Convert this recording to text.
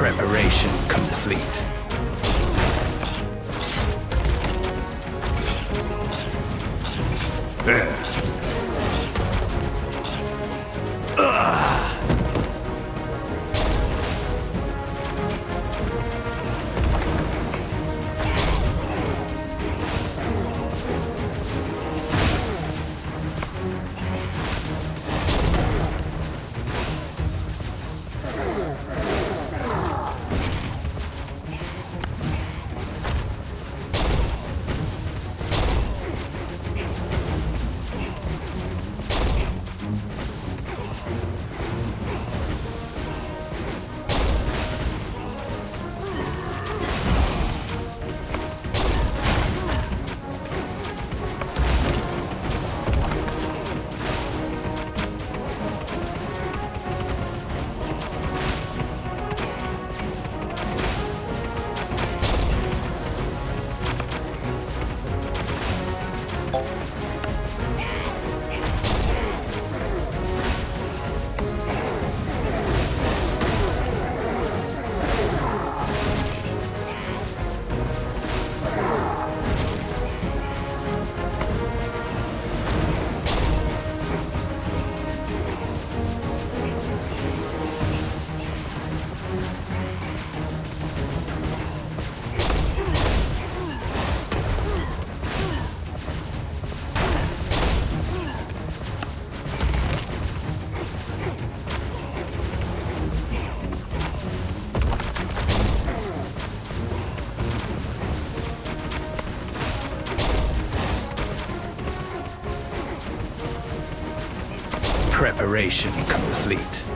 Preparation complete. Preparation complete.